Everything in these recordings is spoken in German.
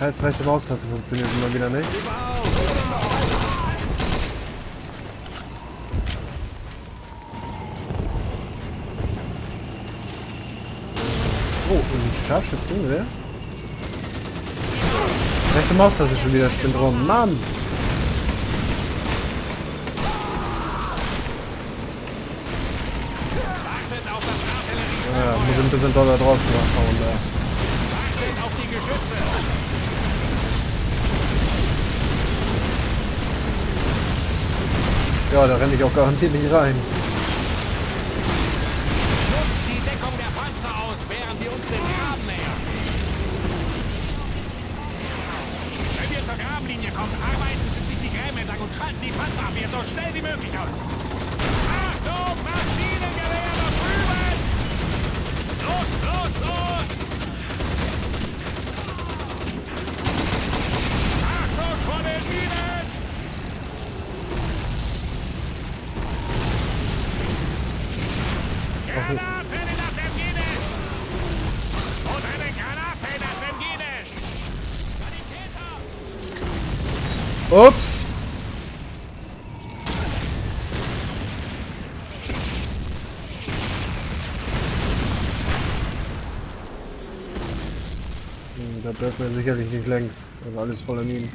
Scheiß rechte Maustaste funktioniert immer wieder nicht. Oh, ein Scharfschützen, wer? Rechte Maustaste schon wieder spinnt rum. Mann! Ja, muss ein bisschen doller drauf hauen da. Wartet auf die Geschütze. Ja, da renne ich auch garantiert nicht rein. Nutzt die Deckung der Panzer aus, während wir uns dem Graben nähern. Wenn wir zur Grabenlinie kommen, arbeiten Sie sich die Gräben entlang und schalten die Panzerabwehr so schnell wie möglich aus. Achtung, Maschinengewehr Hm, Da dürfen wir sicherlich nicht längs. Ist alles voller Minen.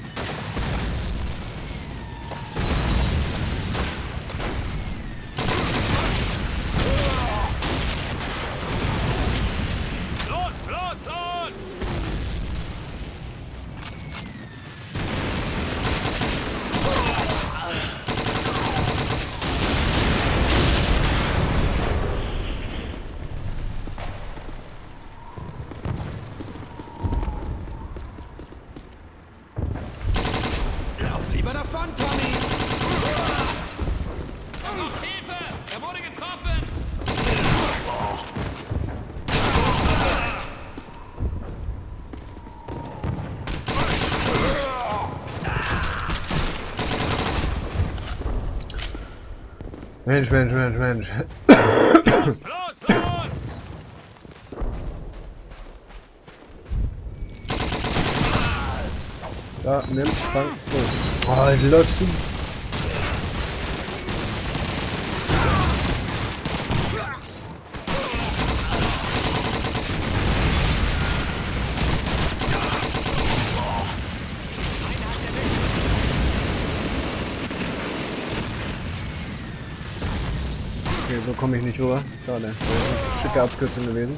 Mensch, Mensch, Mensch, Mensch. Los, los, los! Ja, nimm, fang, los. Oh, wie läufst komme ich nicht rüber. Schade. Schicke Abkürzung gewesen.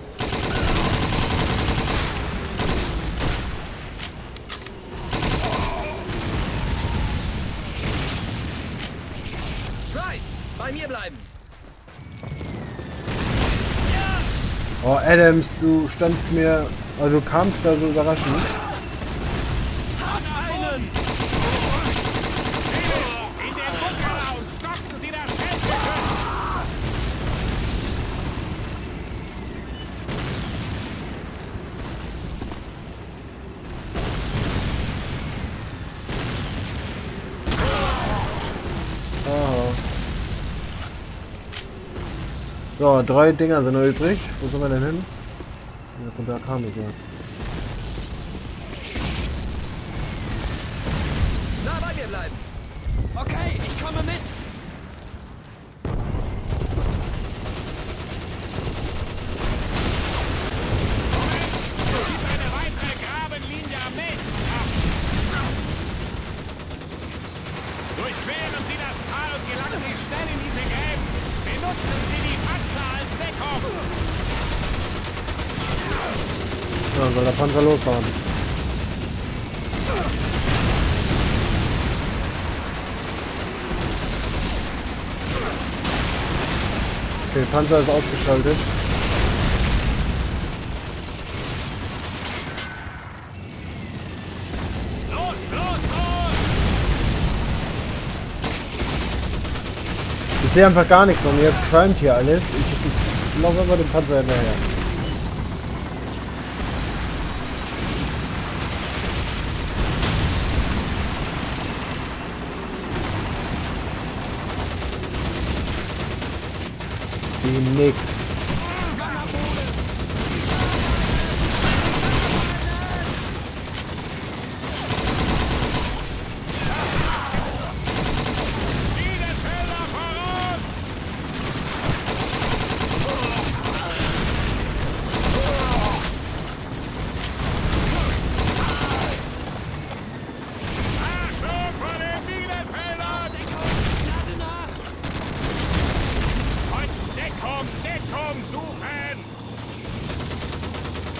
Price, bei mir bleiben! Oh, Adams, du standst mir, also du kamst da so überraschend. Einen! In den Bunkerraum! Stoppen Sie das Feldgeschütz! Aha. So, drei Dinger sind noch übrig. Wo sind wir denn hin? Ja, von da kam ich ja. Na, bei mir bleiben! Okay, ich komme mit! Es gibt eine weitere Grabenlinie am nächsten Tag. Durchqueren Sie das Tal und gelangen Sie schnell in diese Gräben. Benutzen Sie die Panzer als Deckung. Panzer losfahren. Okay, Panzer ist ausgeschaltet. Ich sehe einfach gar nichts und jetzt qualmt hier alles. Ich, ich laufe immer dem Panzer hinterher. Wie nix. Deckung! Deckung suchen!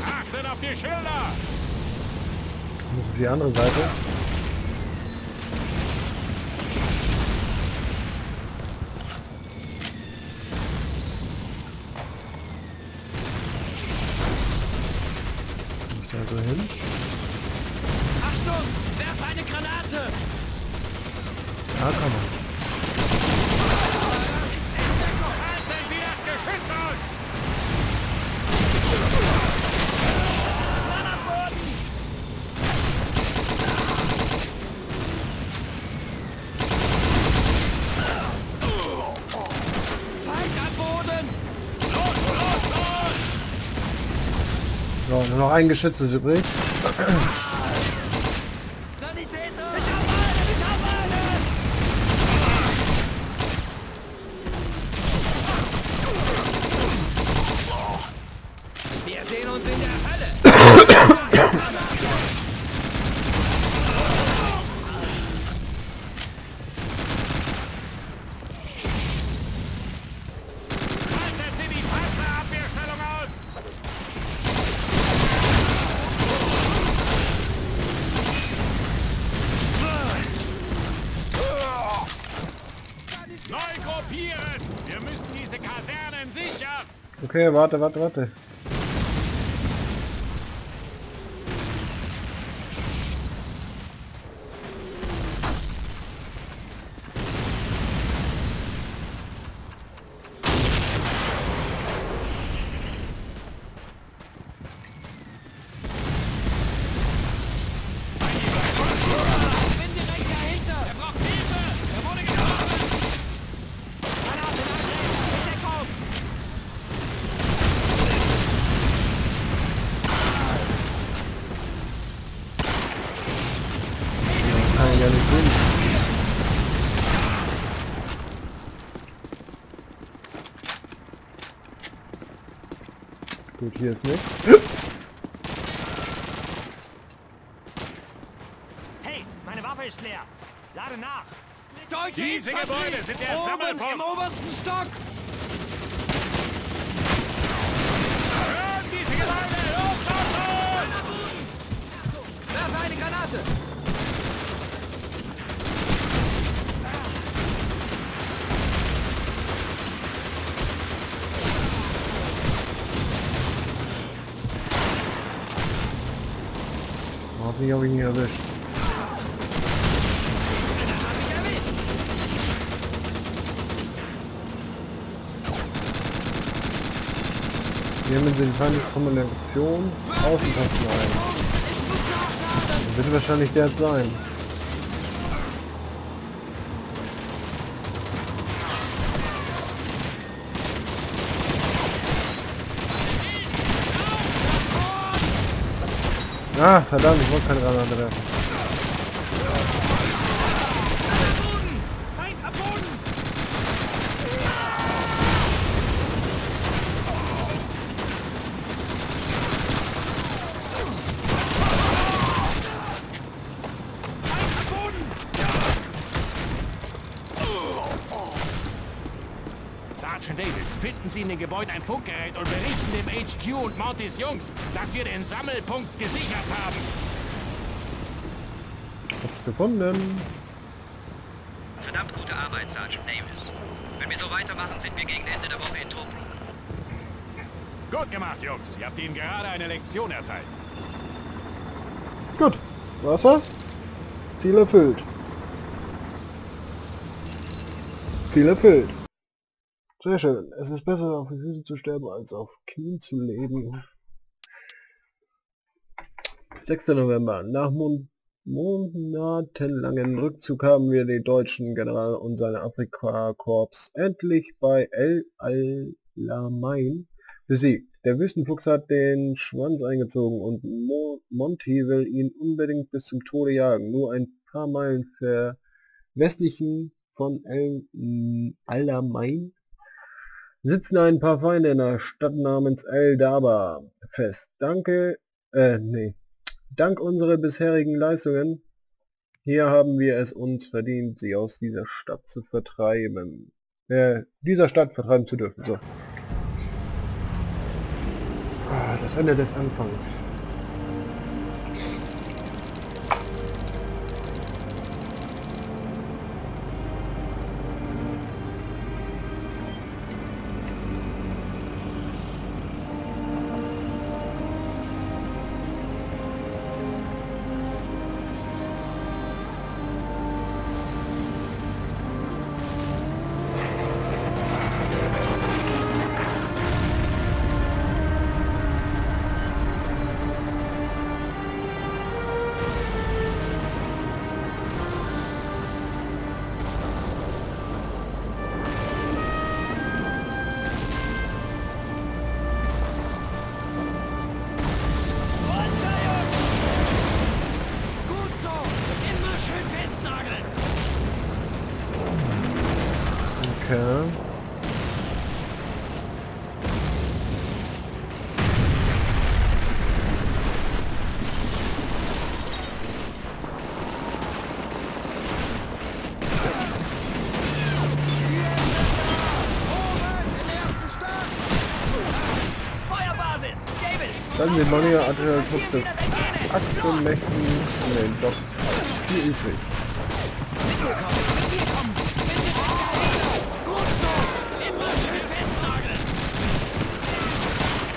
Achtet auf die Schilder! Muss auf die andere Seite. Muss ich da so hin? Achtung! Werf eine Granate! Da kann man. Halten Sie das Geschütz aus! Mann am Boden! Feind am Boden! Los, los, los! So, nur noch ein Geschütz ist übrig. Wir sehen uns in der Hölle! Halten Sie die Panzerabwehrstellung aus! Neu gruppieren! Wir müssen diese Kasernen sichern! Okay, warte, warte, warte. Ich bin direkt dahinter! Er braucht Hilfe! Er wurde getroffen! Granate nachlegen! In Deckung! Kann ich ja nicht tun. Gut, hier ist nichts. Hey, meine Waffe ist leer. Lade nach. Deutsche Diese! Gebäude sind der Sammelpunkt. im obersten Stock! Hören diese Gebäude! Los, los, los! Werfe eine Granate! Hoffentlich habe ich ihn erwischt. Hab ich erwischt! Nehmen Sie die feindliche Kommunikationsaußentasten ein. Das wird wahrscheinlich der sein. Ah, verdammt, ich wollte keine Granate werfen. Feind am Boden! Feind am Boden! Sergeant Davis, finden Sie in den Gebäuden ein Funkgerät und berichten dem HQ und Mounties Jungs, dass wir den Sammelpunkt gesichert haben. Hab's gefunden. Verdammt gute Arbeit, Sergeant Davis. Wenn wir so weitermachen, sind wir gegen Ende der Woche in Truppen. Gut gemacht, Jungs. Ihr habt ihnen gerade eine Lektion erteilt. Gut, war's das? Ziel erfüllt. Ziel erfüllt. Sehr schön. Es ist besser auf den Füßen zu sterben, als auf Knien zu leben. 6. November. Nach Mon monatelangen Rückzug haben wir den deutschen General und seine Afrika-Korps endlich bei El Alamein besiegt. Der Wüstenfuchs hat den Schwanz eingezogen und Mo Monty will ihn unbedingt bis zum Tode jagen. Nur ein paar Meilen westlichen von El Alamein sitzen ein paar Feinde in einer Stadt namens Eldaba fest. Danke, äh, nee. Dank unserer bisherigen Leistungen, hier haben wir es uns verdient, sie aus dieser Stadt zu vertreiben. Äh, dieser Stadt vertreiben zu dürfen. So. Ah, das Ende des Anfangs.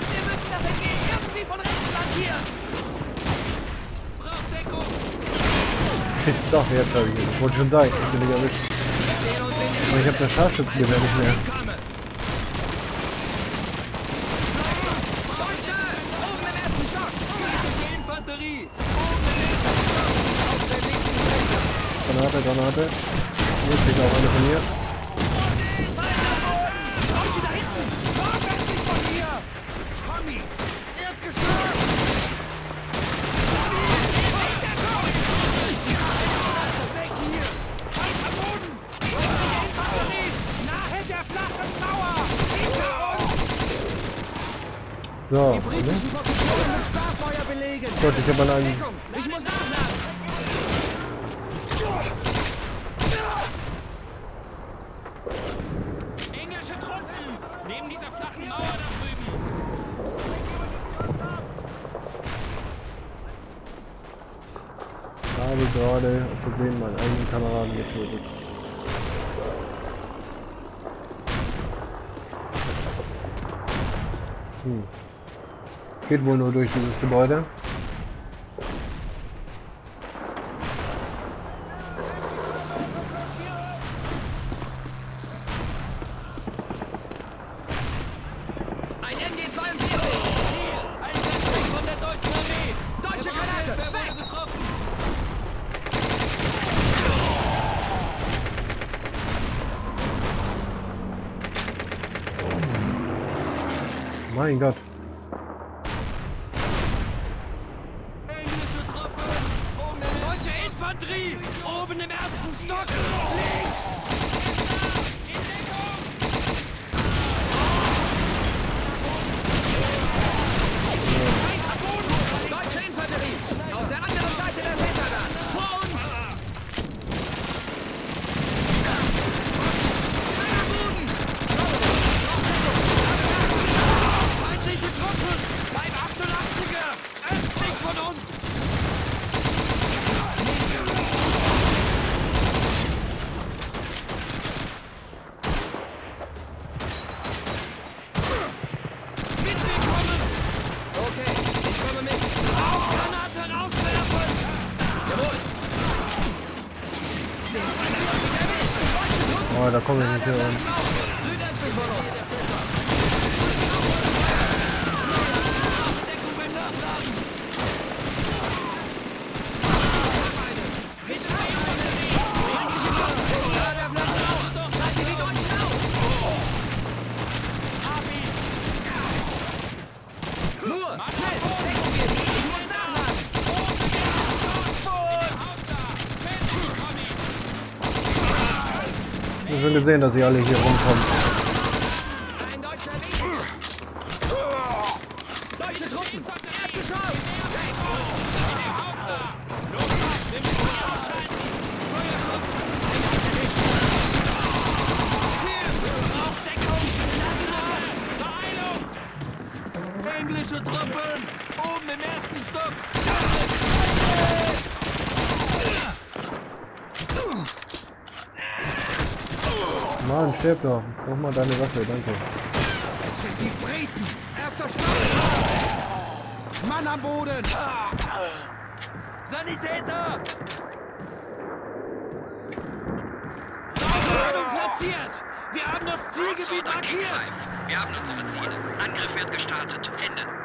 Wir müssen das Entgehen irgendwie von rechts flankieren! Braucht Deckung! Doch, jetzt habe ich ihn. Ich wollte schon sagen, ich bin nicht erwischt. Aber ich habe das Scharfschützengewehr nicht mehr. Deutsche! Oben im ersten Stock! Britische Infanterie! Granate. Hier kriegt auch eine von mir. Deutsche da hinten! Vorwärts nicht von hier! Tommys! Erdgeschoss! Weg hier! Feind am Boden! Britische Infanterie! Nahe der flachen Mauer! Hinter uns! So, ne? Positionen mit Sperrfeuer belegen! Gott, ich habe an einem Deckung! Ich muss nachladen! Englische Truppen! Neben dieser flachen Mauer da drüben! Habe gerade aus Versehen meinen eigenen Kameraden getötet. Hm. Geht wohl nur durch dieses Gebäude. Mein Gott. Oh, da komme ich nicht hier ran. Südöstlich von uns! Deckung beim Nachladen! Seid ihr die Deutschen auf! Nur! Schnell! Deckung geht! Ich muss nachladen! Ich habe schon gesehen, dass sie alle hier rumkommen. Deutsche Truppen! Englische Truppen! Oben im ersten Stock! Mann, stirb doch. Mach mal deine Waffe, danke. Es sind die Briten! Erster Stock! Mann am Boden! Sanitäter! Rauchladung platziert! Wir haben das Zielgebiet markiert! Angriff 5. Wir haben unsere Ziele. Angriff wird gestartet. Ende.